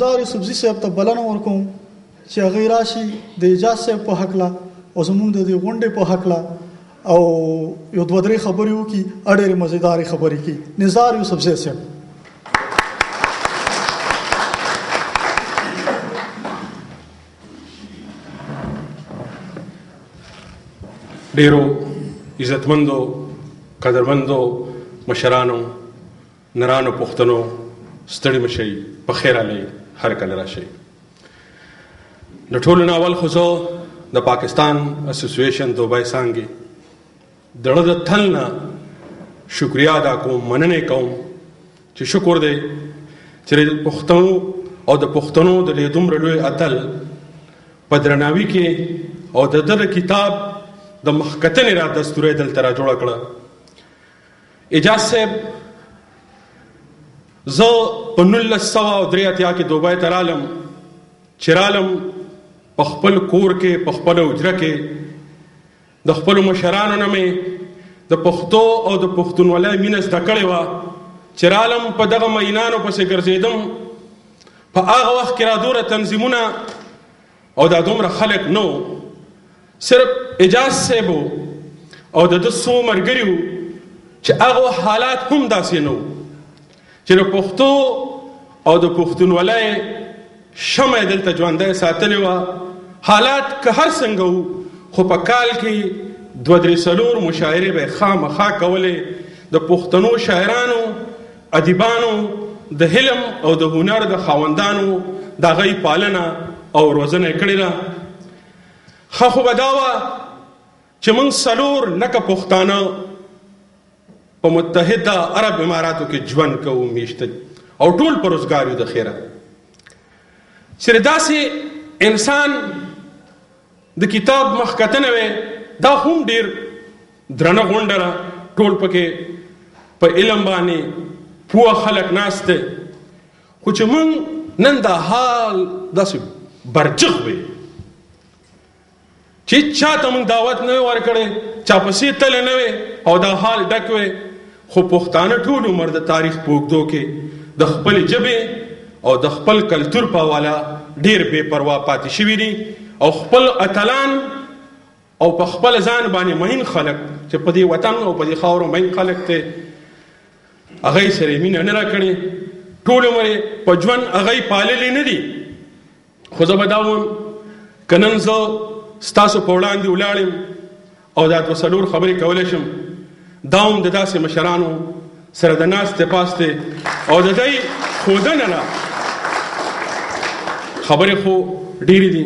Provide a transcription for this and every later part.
زه یوسفزي صاحب ته بلنه ورکوم چې هغه راشي د اعجاز صاحب په حق لا او زمونږ د دې غونډې په حق لا او یو دوه درې خبرې وکړي اړې مزیدارې خبرې کوي نزار یوسفزي صاحب ډیرو عزتمندو قدرمندو مشرانو نرانو پښتنو ستړي مشي په خیر علي هر کله راشي د ټولو ناول خو زه د پاکستان اسوسییشن دوبای څنګه دړه د تلنا شکریا ادا کوم مننه کوم چې شکر دې چې پښتنو او د پښتنو د لیدوم رلوي اتل په درناوي کې او د دغه کتاب د مخکتنې را دستورې دل تر جوړ کړه اعجاز صاحب زه په 1983 کې دوبۍ ته رالم چې رالم په خپل کور کې په خپل اجره کې د خپل مشرانو نه مې د پښتو او د پښتونولۍ مینه زده کړې وه چې رالم په دغه مینانو پسې ګرځېدم په هغه وخت کې را دوره تنظیمونه او دا دومره خلک نه وو صرف اعجاز صاحب وو او د ده څو ملګري وو چې هغو حالات هم داسې نه وو چې د پښتو او د پښتونولۍ شمع یې دلته ژوندی ساتلې وه حالات که هر څنګه وو خو په کال کې دوه درې څلور مشاعرې به یې خامخا کولې د پښتنو شاعرانو ادیبانو د حلم او د هنر د خاوندانو د غي پالنه او روزنه کړې ده خو خو بداوه چې موږ سلور لکه پښتانه په متحده عرب اماراتو کې ژوند کوو میشته او ټول پر روزګار یو د خیره سره داسې انسان د کتاب مخ کتنه وي دا هم ډیر درنه غونډه ده ټول پکې په علم باندې پوه خلک ناشته خو چې مونږ نن دا حال داسې برجخ وي چې چا ته مونږ دعوت نه ورکړي چا پسې تل نه وي او دا حال ډک وي خو پښتانه ټول عمر د تاریخ په اوږدو کې د خپلې ژبې او د خپل کلتور په حواله ډېر بې پروا پاتې شوي دي او خپل اتلان او په خپل ځان باندې مهین خلک چې په دې وطن او په دې خاورو مهین خلک ته هغه سره مینه نه راکړي ټول عمر په ژوند هغه پاللې نه دي خو زه به دا وم که نن زه ستاسو په وړاندې ولاړم او دا دوه څلور خبرې کولی شم دا هم د داسې مشرانو سره د ناستې پاستې او د دوی ښودنه ده خبرې خو ډېرې دي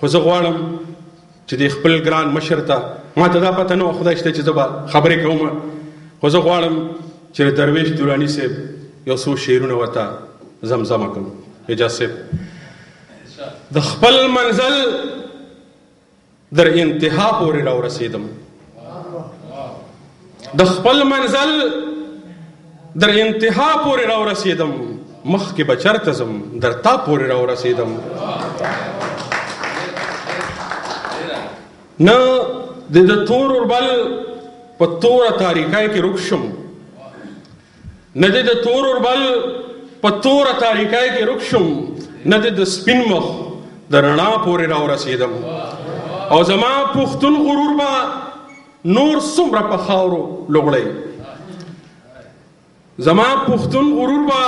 خو زه غواړم چې د خپل ګران مشر ته ما ته دا پته نه خدای شته چې زبا خبرې کوم خو زه غواړم چې درویش دورانی صاحب یو څو شعرونه وتا زمزمه کوم اجازه صاحب د خپل منزل در انتها پورې را ورسېدم د خپل منزل در انتها پورې را ورسېدم مخکې به چرته ځم در تا پورې را ورسېدم نه د د تور اوربل په توره تاریکۍ کې روک شم نه دې د تور اوربل په توره تاریکۍ کې ورک شم نه دې د سپین مخ د رڼا پورې راورسېدم او زما پښتون غرور به نور څومره په خاورو لوغړی زما پښتون غرور به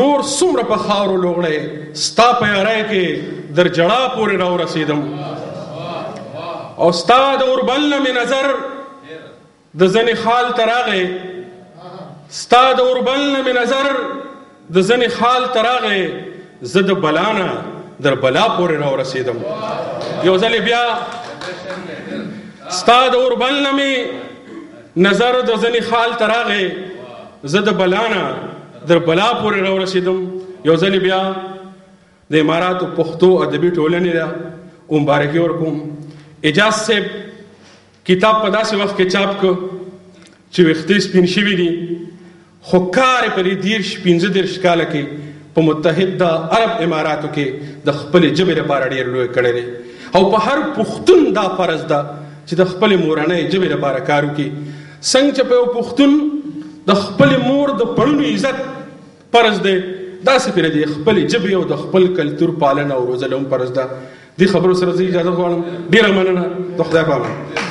نور څومره په خاورو لوغړی ستا په یارۍ کې در جړا پورې راورسېدم او ستا د اوربل مې نظر د زنې خال ته راغې ستا د اوربل نه مې نظر د زنې خال ته راغې زه د بلا نه در بلا پورې راورسېدم یو ځل بیا ستا د اوربل نه مې نظر د زنې خال ته راغې زه د بلا نه در بلا پورې راورسېدم یو ځل بیا د اماراتو پښتو ادبي ټولنې ده مبارکي ورکوم اجاز صاحب کتاب په داسې وخت کې چاپ کړ چې ویښته سپین شوي دي خو کار په دې دیرش پنځه دیرش کاله کې په متحده عرب اماراتو کې د خپل جبې لپاره ډیر لوی کړی دی او په هر پښتون دا فرض ده چې د خپل مورنۍ جبې لپاره کار وکړي څنګه چې په یو پښتون د خپل مور د پړونو عزت فرض دی داسې پرې دی خپل جبې او د خپل کلتور پالنه او روزنه هم فرض ده دې خبرو سره زه اجازه غواړم ډیره مننه د خدای په امان